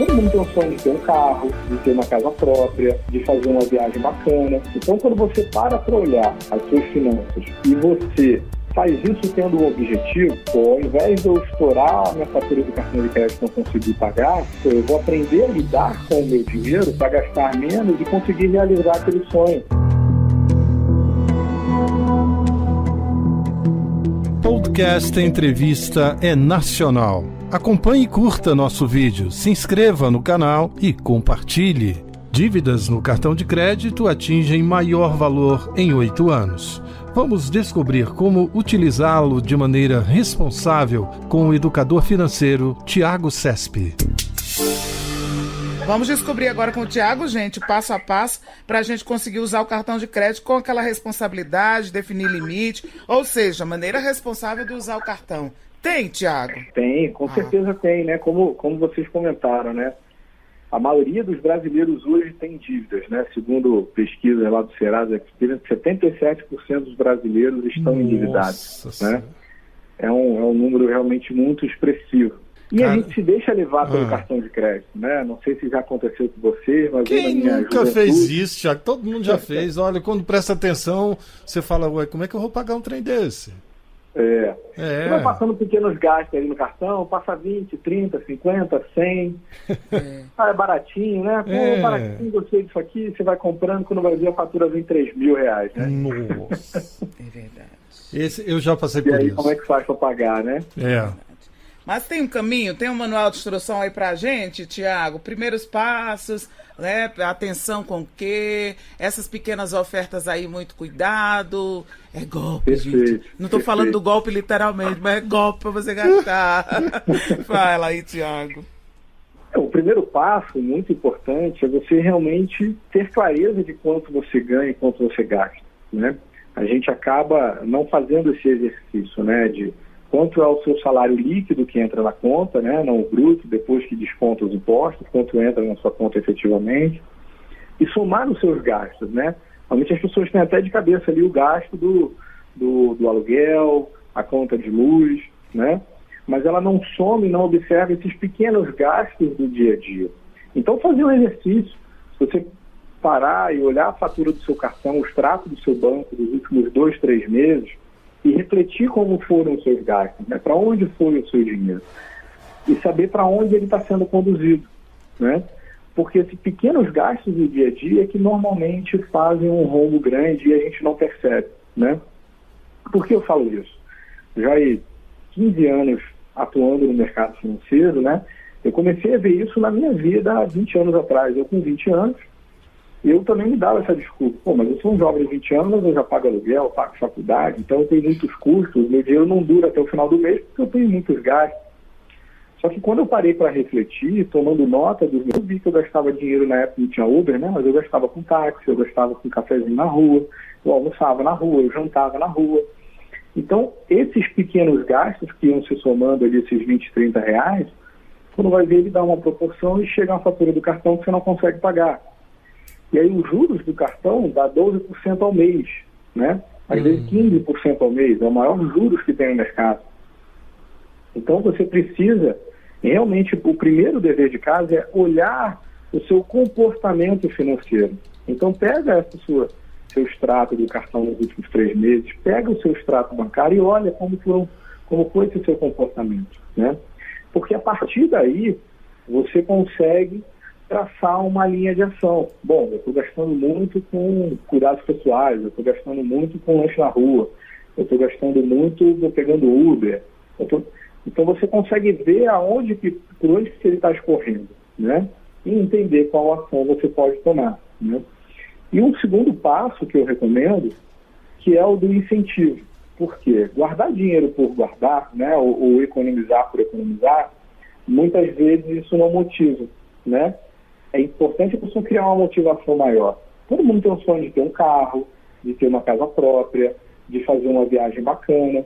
Todo mundo tem o sonho de ter um carro, de ter uma casa própria, de fazer uma viagem bacana. Então, quando você para para olhar as suas finanças e você faz isso tendo um objetivo, pô, ao invés de eu estourar minha fatura do cartão de crédito e não conseguir pagar, pô, eu vou aprender a lidar com o meu dinheiro para gastar menos e conseguir realizar aquele sonho. Podcast Entrevista é nacional. Acompanhe e curta nosso vídeo, se inscreva no canal e compartilhe. Dívidas no cartão de crédito atingem maior valor em oito anos. Vamos descobrir como utilizá-lo de maneira responsável com o educador financeiro Tiago Cesp. Vamos descobrir agora com o Tiago, gente, passo a passo, para a gente conseguir usar o cartão de crédito com aquela responsabilidade, definir limite, ou seja, maneira responsável de usar o cartão. Tem, Tiago? Tem, com ah. certeza tem, né? Como, como vocês comentaram, né? A maioria dos brasileiros hoje tem dívidas, né? Segundo pesquisa lá do Serasa Experience, 77% dos brasileiros estão Nossa endividados, né? É um, é um número realmente muito expressivo. E Cara... a gente se deixa levar pelo ah. cartão de crédito, né? Não sei se já aconteceu com você, mas quem nunca fez isso, Tiago? Todo mundo já fez. Olha, quando presta atenção, você fala, ué, como é que eu vou pagar um trem desse? É. é. Você vai passando pequenos gastos ali no cartão, passa 20, 30, 50, 100. É. Ah, é baratinho, né? Pô, é. baratinho, gostei disso aqui. Você vai comprando, quando vai ver a fatura vem 3 mil reais, né? Nossa. é verdade. Esse, eu já passei por e aí, isso. como é que faz para pagar, né? É. Mas tem um caminho, tem um manual de instrução aí pra gente, Tiago? Primeiros passos, né? Atenção com o quê? Essas pequenas ofertas aí, muito cuidado. É golpe, perfeito, gente. Não estou falando do golpe literalmente, mas é golpe para você gastar. Fala aí, Tiago. É, o primeiro passo, muito importante, é você realmente ter clareza de quanto você ganha e quanto você gasta, né? A gente acaba não fazendo esse exercício, né? De quanto é o seu salário líquido que entra na conta, né, não o bruto, depois que desconta os impostos, quanto entra na sua conta efetivamente, e somar os seus gastos, né? Normalmente as pessoas têm até de cabeça ali o gasto do, do, do aluguel, a conta de luz, né? Mas ela não some, não observa esses pequenos gastos do dia a dia. Então fazer um exercício, se você parar e olhar a fatura do seu cartão, o extrato do seu banco dos últimos dois, três meses, e refletir como foram os seus gastos, né? para onde foi o seu dinheiro e saber para onde ele está sendo conduzido, né? Porque esses pequenos gastos do dia a dia é que normalmente fazem um rombo grande e a gente não percebe, né? Por que eu falo isso? Já há 15 anos atuando no mercado financeiro, né? Eu comecei a ver isso na minha vida há 20 anos atrás. Eu com 20 anos, eu também me dava essa desculpa. Pô, mas eu sou um jovem de 20 anos, mas eu já pago aluguel, pago faculdade, então eu tenho muitos custos, meu dinheiro não dura até o final do mês porque eu tenho muitos gastos. Só que quando eu parei para refletir, tomando nota dos meus, eu vi que eu gastava dinheiro na época, não tinha Uber, né? Mas eu gastava com táxi, eu gastava com cafezinho na rua, eu almoçava na rua, eu jantava na rua. Então, esses pequenos gastos que iam se somando ali, esses 20, 30 reais, quando vai ver, ele dá uma proporção e chega uma fatura do cartão que você não consegue pagar. E aí os juros do cartão dá 12% ao mês, né? Às vezes 15% uhum. ao mês, é o maior juros que tem no mercado. Então você precisa, realmente, o primeiro dever de casa é olhar o seu comportamento financeiro. Então pega essa sua, seu extrato do cartão nos últimos três meses, pega o seu extrato bancário e olha como, foram, como foi esse seu comportamento, né? Porque a partir daí você consegue traçar uma linha de ação. Bom, eu estou gastando muito com cuidados pessoais, eu estou gastando muito com lanche na rua, eu estou gastando muito estou pegando Uber. Tô... Então você consegue ver aonde que, por onde que ele está escorrendo, né? E entender qual ação você pode tomar. Né? E um segundo passo que eu recomendo, que é o do incentivo. Por quê? Guardar dinheiro por guardar, né? ou, ou economizar por economizar, muitas vezes isso não motiva, né? É importante a pessoa criar uma motivação maior. Todo mundo tem o sonho de ter um carro, de ter uma casa própria, de fazer uma viagem bacana.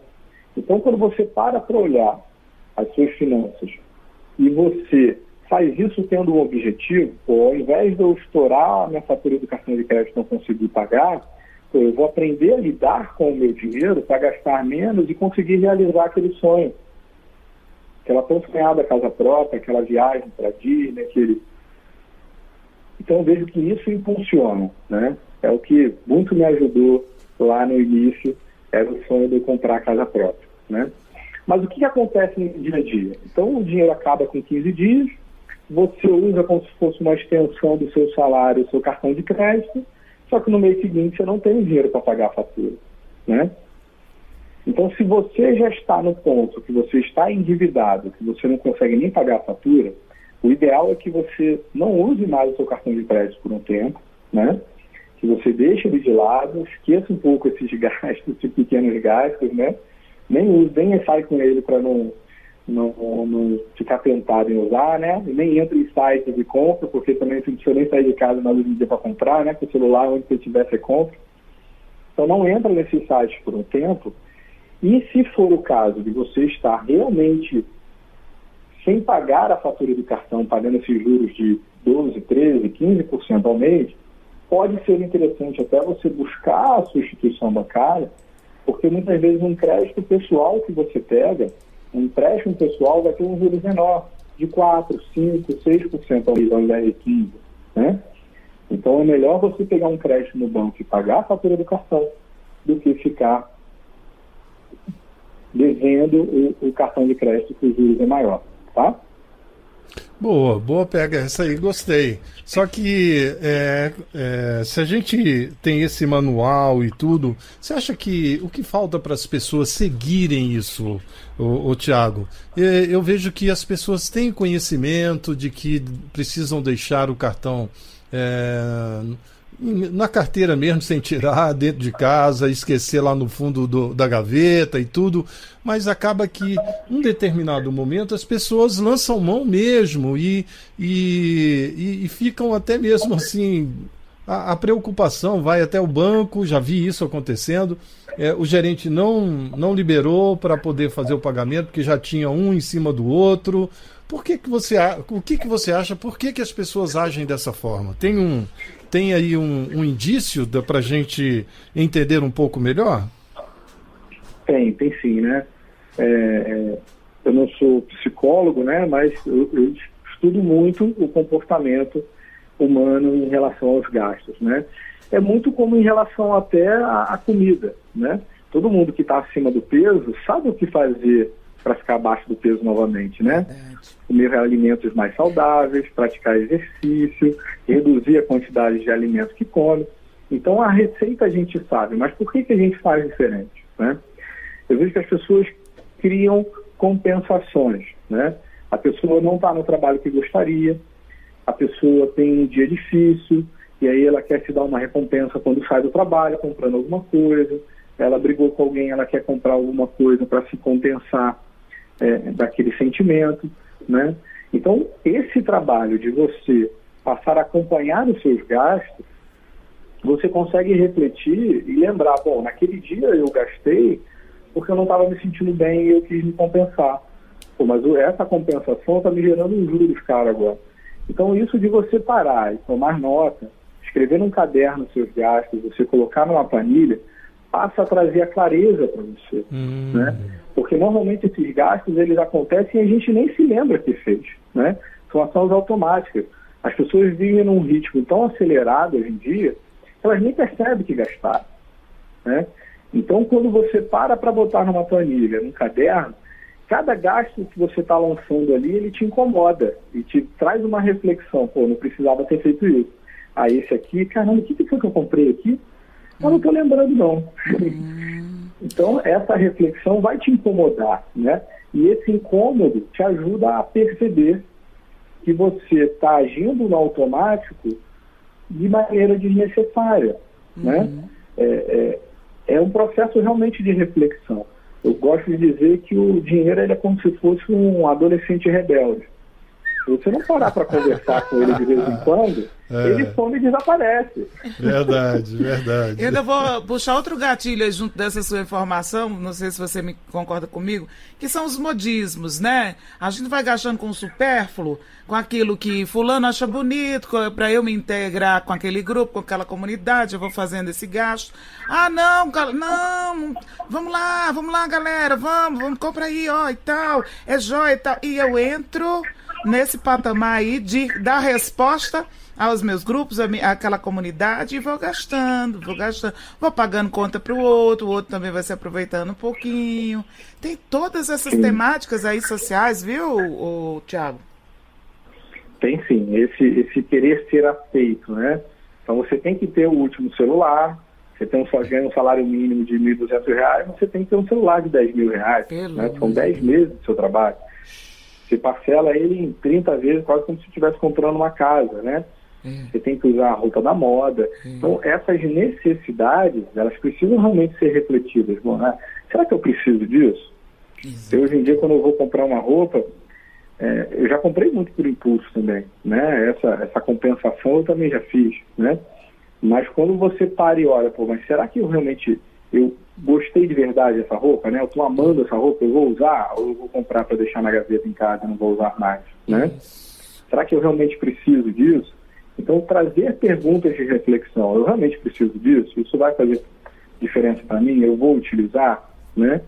Então, quando você para para olhar as suas finanças e você faz isso tendo um objetivo, pô, ao invés de eu estourar a minha fatura do cartão de crédito e não conseguir pagar, pô, eu vou aprender a lidar com o meu dinheiro para gastar menos e conseguir realizar aquele sonho. aquela tão sonhada casa própria, aquela viagem para Disney, aquele... Então eu vejo que isso impulsiona, né? É o que muito me ajudou lá no início, era o sonho de comprar a casa própria, né? Mas o que, que acontece no dia a dia? Então o dinheiro acaba com 15 dias, você usa como se fosse uma extensão do seu salário, seu cartão de crédito, só que no mês seguinte você não tem dinheiro para pagar a fatura, né? Então, se você já está no ponto que você está endividado, que você não consegue nem pagar a fatura, o ideal é que você não use mais o seu cartão de crédito por um tempo, né? Que você deixe ele de lado, esqueça um pouco esses gastos, esses pequenos gastos, né? Nem use, nem sai com ele para não, não, não, ficar tentado em usar, né? E nem entre em sites de compra, porque também você não precisa nem sair de casa na luz dia para comprar, né? Com o celular, onde você estiver, você compra. Então não entra nesses sites por um tempo, e se for o caso de você estar realmente sem pagar a fatura do cartão, pagando esses juros de 12, 13, 15% ao mês, pode ser interessante até você buscar a sua instituição bancária, porque muitas vezes um crédito pessoal que você pega, um empréstimo pessoal vai ter um juros menor, de 4, 5, 6% ao mês, ao invés de 15%. Né? Então é melhor você pegar um crédito no banco e pagar a fatura do cartão do que ficar devendo o, o cartão de crédito que o juros é maior, tá? Boa, boa pega essa aí, gostei. Só que é, é, se a gente tem esse manual e tudo, você acha que o que falta para as pessoas seguirem isso, o, o Tiago? Eu vejo que as pessoas têm conhecimento de que precisam deixar o cartão é, na carteira mesmo, sem tirar, dentro de casa, esquecer lá no fundo do, da gaveta e tudo, mas acaba que, em determinado momento, as pessoas lançam mão mesmo e, e, e ficam até mesmo assim. A, a, preocupação vai até o banco, já vi isso acontecendo. É, o gerente não, não liberou para poder fazer o pagamento, porque já tinha um em cima do outro. Por que, que você o que, que você acha? Por que, que as pessoas agem dessa forma? Tem um tem aí um, um indício para a gente entender um pouco melhor? Tem, tem sim, né? É, é, eu não sou psicólogo, né? Mas eu, eu estudo muito o comportamento humano em relação aos gastos, né? É muito como em relação até à, à comida, né? Todo mundo que está acima do peso sabe o que fazer para ficar abaixo do peso novamente, né? Comer alimentos mais saudáveis, praticar exercício, reduzir a quantidade de alimentos que come. Então a receita a gente sabe, mas por que, que a gente faz diferente, né? Eu vejo que as pessoas criam compensações, né? A pessoa não está no trabalho que gostaria, a pessoa tem um dia difícil, e aí ela quer se dar uma recompensa quando sai do trabalho, comprando alguma coisa, ela brigou com alguém, ela quer comprar alguma coisa para se compensar é, daquele sentimento, né? Então, esse trabalho de você passar a acompanhar os seus gastos, você consegue refletir e lembrar, bom, naquele dia eu gastei porque eu não estava me sentindo bem e eu quis me compensar. Pô, mas essa compensação está me gerando um juros caro agora. Então, isso de você parar e tomar nota, escrever num caderno seus gastos, você colocar numa planilha, passa a trazer a clareza para você, hum. né? Porque normalmente esses gastos eles acontecem e a gente nem se lembra que fez, né? São ações automáticas. As pessoas vivem num ritmo tão acelerado hoje em dia, elas nem percebem que gastaram, né? Então, quando você para para botar numa planilha, num caderno, cada gasto que você está lançando ali, ele te incomoda e te traz uma reflexão. Pô, não precisava ter feito isso. Ah, esse aqui, caramba, o que foi que eu comprei aqui? Eu não estou lembrando, não. Hum. então, essa reflexão vai te incomodar, né? E esse incômodo te ajuda a perceber que você está agindo no automático de maneira desnecessária, né? uhum. né? É, é, é, um processo realmente de reflexão. Eu gosto de dizer que o dinheiro é como se fosse um adolescente rebelde. Se você não parar para conversar com ele de vez em quando, é. ele some e desaparece. Verdade, verdade. Eu ainda vou puxar outro gatilho aí junto dessa sua informação, não sei se você me concorda comigo, que são os modismos, né? A gente vai gastando com o supérfluo, com aquilo que fulano acha bonito, para eu me integrar com aquele grupo, com aquela comunidade, eu vou fazendo esse gasto. Ah, não, não, vamos lá, vamos lá, galera, vamos, vamos, compra aí, ó, e tal, é jóia e tal. E eu entro nesse patamar aí de dar resposta aos meus grupos, àquela comunidade, e vou gastando, vou gastando, vou pagando conta para o outro, o outro também vai se aproveitando um pouquinho. Tem todas essas sim. temáticas aí sociais, viu, o, Tiago? Tem sim, esse, esse querer ser aceito, né? Então você tem que ter o último celular, você tem um, ganha um salário mínimo de R$ 1.200, você tem que ter um celular de R$ mil reais. Né? São 10 meses do seu trabalho. Você parcela ele em 30 vezes, quase como se estivesse comprando uma casa, né? É. Você tem que usar a roupa da moda. É. Então, essas necessidades, elas precisam realmente ser refletidas. Bom, né? Será que eu preciso disso? Eu, hoje em dia, quando eu vou comprar uma roupa, é, eu já comprei muito por impulso também, né? Essa, essa compensação eu também já fiz, né? Mas quando você para e olha, pô, mas será que eu realmente eu gostei de verdade dessa roupa, né? Eu estou amando essa roupa, eu vou usar ou eu vou comprar para deixar na gaveta em casa e não vou usar mais, né? Será que eu realmente preciso disso? Então, trazer perguntas de reflexão, eu realmente preciso disso? Isso vai fazer diferença para mim? Eu vou utilizar, né?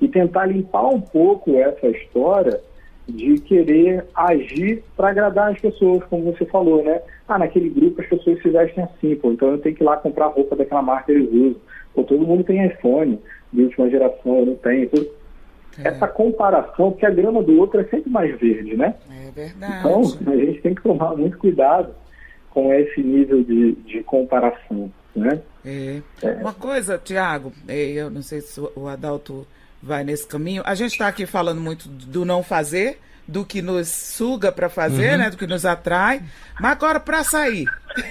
E tentar limpar um pouco essa história de querer agir para agradar as pessoas, como você falou, né? Ah, naquele grupo as pessoas se vestem assim, pô, então eu tenho que ir lá comprar roupa daquela marca que eles usam. Pô, todo mundo tem iPhone de última geração, eu não tenho. Então, é. Essa comparação, porque a grama do outro é sempre mais verde, né? É verdade. Então, a gente tem que tomar muito cuidado com esse nível de, de comparação, né? É. é. Uma coisa, Tiago, é, eu não sei se o Adalto vai nesse caminho. A gente está aqui falando muito do não fazer, do que nos suga para fazer, uhum. né? Do que nos atrai. Mas agora para sair,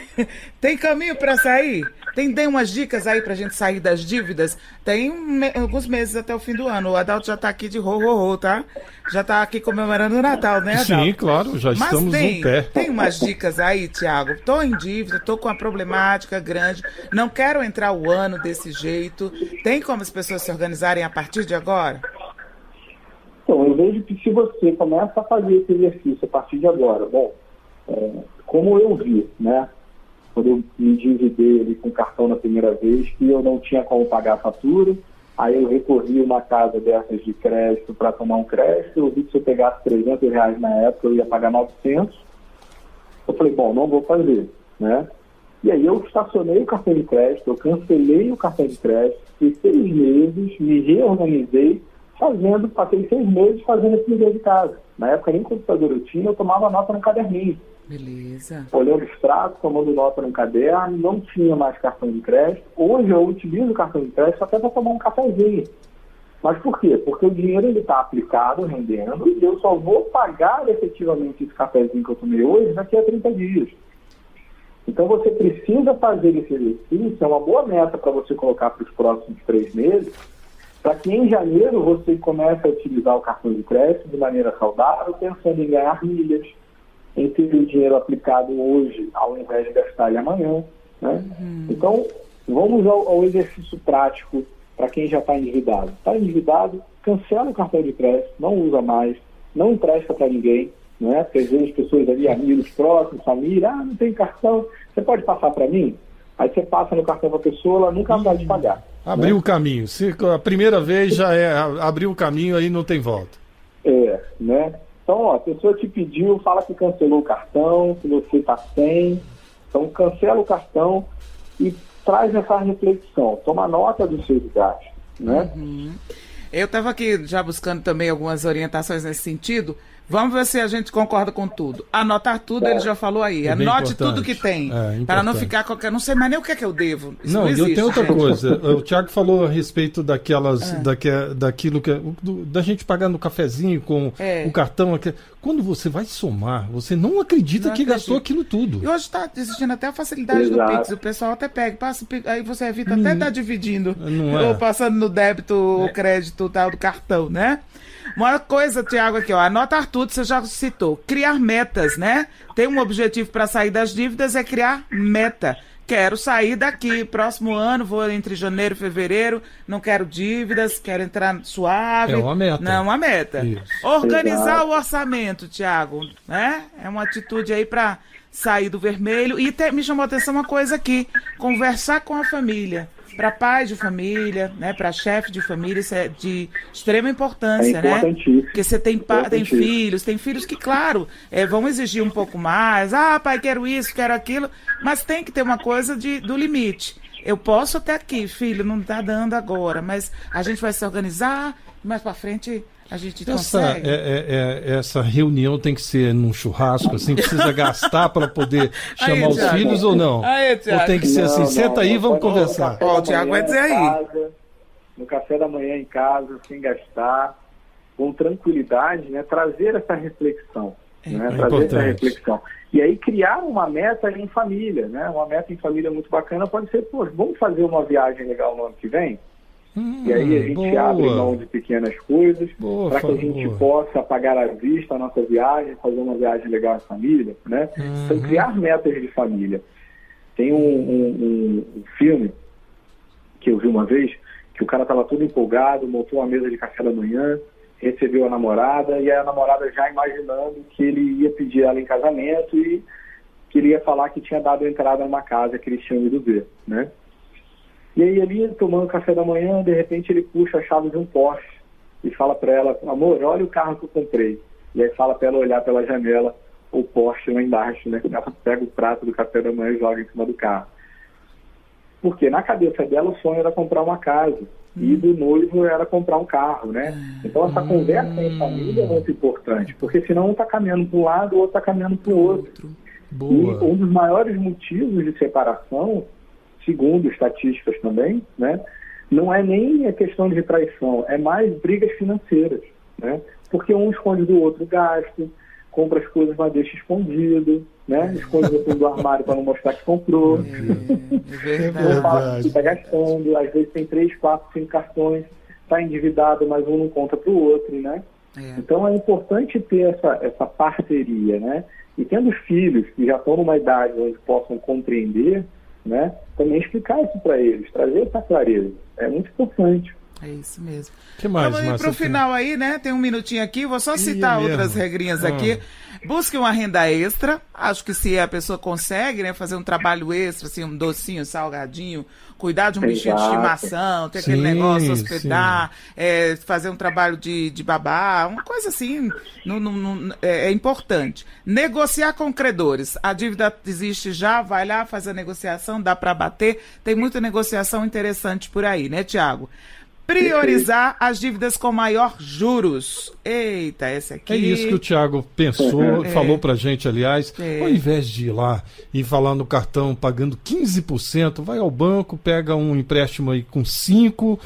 tem caminho para sair? Tem, tem umas dicas aí para gente sair das dívidas? Tem alguns meses até o fim do ano. O Adalto já está aqui de ro, ro, ro, tá? Já está aqui comemorando o Natal, né, Adalto? Sim, claro, já Mas estamos tem, no pé. Tem umas dicas aí, Tiago. Estou em dívida, estou com uma problemática grande, não quero entrar o ano desse jeito. Tem como as pessoas se organizarem a partir de agora? Vejo que se você começa a fazer esse exercício a partir de agora, bom, é, como eu vi, né? quando eu me endividei ali com cartão na primeira vez, que eu não tinha como pagar a fatura. Aí eu recorri uma casa dessas de crédito para tomar um crédito. Eu vi que se eu pegasse 300 reais na época, eu ia pagar 900. Eu falei, bom, não vou fazer, né? E aí eu estacionei o cartão de crédito, eu cancelei o cartão de crédito, fiquei seis meses, me reorganizei, fazendo, passei seis meses fazendo esse dever de casa. Na época nem computador eu tinha, eu tomava nota no caderninho. Beleza. Olhando os tratos, tomando nota no caderno, não tinha mais cartão de crédito. Hoje eu utilizo o cartão de crédito até para tomar um cafezinho. Mas por quê? Porque o dinheiro está aplicado, rendendo, e eu só vou pagar efetivamente esse cafezinho que eu tomei hoje daqui a 30 dias. Então você precisa fazer esse exercício, é uma boa meta para você colocar para os próximos três meses, para que em janeiro você comece a utilizar o cartão de crédito de maneira saudável, pensando em ganhar milhas, em ter o dinheiro aplicado hoje ao invés de gastar ele amanhã. Né? Uhum. Então, vamos ao, ao exercício prático para quem já está endividado. Está endividado, cancela o cartão de crédito, não usa mais, não empresta para ninguém, né? Porque às vezes as pessoas ali, amigos próximos, família, ah, não tem cartão, você pode passar para mim? Aí você passa no cartão para a pessoa, ela nunca vai te pagar. Abriu né? o caminho. Se a primeira vez já é abriu o caminho, aí não tem volta. É, né? Então, ó, a pessoa te pediu, fala que cancelou o cartão, que você está sem. Então, cancela o cartão e traz essa reflexão. Toma nota dos seus gastos, né? Uhum. Eu estava aqui já buscando também algumas orientações nesse sentido. Vamos ver se a gente concorda com tudo. Anotar tudo, é. ele já falou aí. É Anote tudo que tem. É, para não ficar qualquer. Não sei mais nem o que é que eu devo. Isso não, não existe, eu tenho outra gente. coisa. o Tiago falou a respeito daquelas. É. Daque, daquilo que. Do, da gente pagar no cafezinho com é. o cartão. quando você vai somar, você não acredita não que acredito. gastou aquilo tudo. E hoje está existindo até a facilidade Exato. do Pix. O pessoal até pega, passa aí você evita hum, até estar tá dividindo. É. Ou passando no débito, é. o crédito tal do cartão, né? Uma coisa, Tiago, aqui, ó, anota tudo, você já citou. Criar metas, né? Tem um objetivo para sair das dívidas, é criar meta. Quero sair daqui. Próximo ano, vou entre janeiro e fevereiro. Não quero dívidas, quero entrar suave. É uma meta. Não, uma meta. Isso. Organizar Exato. o orçamento, Tiago. Né? É uma atitude aí para sair do vermelho. E te, me chamou a atenção uma coisa aqui: conversar com a família para pais de família, né, para chefe de família, isso é de extrema importância, é né? Porque você tem, tem filhos, tem filhos que, claro, é, vão exigir um pouco mais. Ah, pai, quero isso, quero aquilo, mas tem que ter uma coisa de, do limite. Eu posso até aqui, filho, não está dando agora, mas a gente vai se organizar, mais para frente a gente essa, consegue. É, é, é, essa reunião tem que ser num churrasco, assim, precisa gastar para poder chamar aí, os filhos ou não? Aí, ou tem que ser assim, não, senta não, aí e vamos conversar. Ó, o Tiago vai dizer aí. Casa, no café da manhã em casa, sem gastar, com tranquilidade, né, trazer essa reflexão. É, né, trazer importante. essa reflexão. E aí criar uma meta em família, né? Uma meta em família muito bacana pode ser, pô, vamos fazer uma viagem legal no ano que vem? Hum, e aí a gente boa. abre mão de pequenas coisas para que a gente possa pagar à vista a nossa viagem, fazer uma viagem legal em família, né? Uhum. Então, criar metas de família. Tem um, um, um, filme que eu vi uma vez, que o cara estava todo empolgado, montou uma mesa de café da manhã, recebeu a namorada, e a namorada já imaginando que ele ia pedir ela em casamento e queria falar que tinha dado entrada numa casa que eles tinham ido ver, né? E aí ali, tomando café da manhã, de repente ele puxa a chave de um Porsche e fala para ela, amor, olha o carro que eu comprei. E aí fala para ela olhar pela janela, o Porsche lá embaixo, né? Ela pega o prato do café da manhã e joga em cima do carro. Porque na cabeça dela o sonho era comprar uma casa e do noivo era comprar um carro, né? Então essa conversa em família é muito importante, porque senão um está caminhando para um lado, o outro está caminhando para o outro. Boa. E um dos maiores motivos de separação segundo estatísticas também, né, não é nem a questão de traição, é mais brigas financeiras, né? Porque um esconde do outro gasto, compra as coisas, mas deixa escondido, né? Esconde fundo do armário para não mostrar que comprou. É, é não fala que está gastando, às vezes tem três, quatro, cinco cartões, está endividado, mas um não conta para o outro, né? É. Então é importante ter essa, essa parceria, né? E tendo filhos que já estão numa idade onde possam compreender, né? Também explicar isso para eles, trazer essa clareza. É muito importante. É isso mesmo. que mais, Vamos ir para o final aí, né? Tem um minutinho aqui, vou só citar outras regrinhas ah. aqui. Busque uma renda extra. Acho que se a pessoa consegue, né, fazer um trabalho extra, assim, um docinho, salgadinho, cuidar de um bichinho de estimação, ter sim, aquele negócio, hospedar, é, fazer um trabalho de, de babá, uma coisa assim, não, não, não, é, é, importante. Negociar com credores. A dívida existe já, vai lá, faz a negociação, dá para bater. Tem muita negociação interessante por aí, né, Tiago? Priorizar as dívidas com maior juros. Eita, essa aqui. É isso que o Thiago pensou, é. falou pra gente, aliás. É. Ao invés de ir lá e falar no cartão pagando 15%, vai ao banco, pega um empréstimo aí com 5%,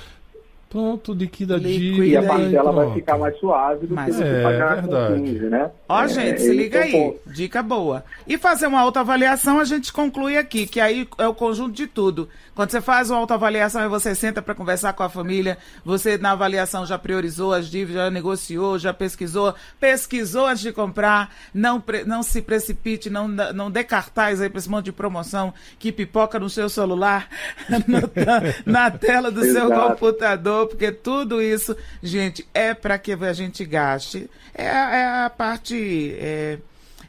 Pronto, liquida a dívida. E a parcela vai ficar mais suave do Mas, que você é, pagar verdade. 15, né? Ó, é, gente, se liga é aí. Ponto. Dica boa. E fazer uma autoavaliação, a gente conclui aqui, que aí é o conjunto de tudo. Quando você faz uma autoavaliação e você senta para conversar com a família, você na avaliação já priorizou as dívidas, já negociou, já pesquisou, pesquisou antes de comprar, não, não se precipite, não, não dê cartaz aí para esse monte de promoção que pipoca no seu celular, na, na tela do seu computador porque tudo isso, gente, é para que a gente gaste. É, é a parte é,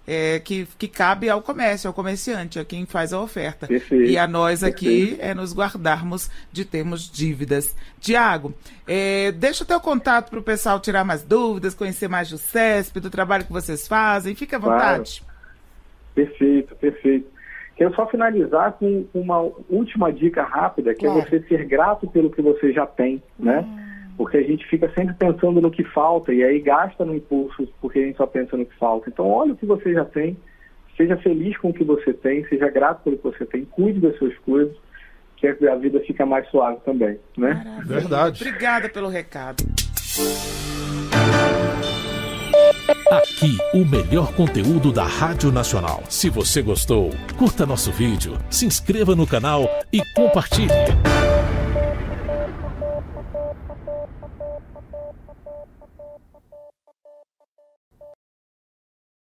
é, que, que cabe ao comércio, ao comerciante, a quem faz a oferta. Perfeito, e a nós aqui perfeito. é nos guardarmos de termos dívidas. Tiago, é, deixa o teu contato para o pessoal tirar mais dúvidas, conhecer mais do CESP, do trabalho que vocês fazem. Fique à vontade. Claro. Perfeito, perfeito. Quero só finalizar com uma última dica rápida, que é, é você ser grato pelo que você já tem, né? Hum. Porque a gente fica sempre pensando no que falta e aí gasta no impulso porque a gente só pensa no que falta. Então, olha o que você já tem, seja feliz com o que você tem, seja grato pelo que você tem, cuide das suas coisas, que a vida fica mais suave também, né? Maravilha. Verdade. Obrigada pelo recado. Aqui, o melhor conteúdo da Rádio Nacional. Se você gostou, curta nosso vídeo, se inscreva no canal e compartilhe.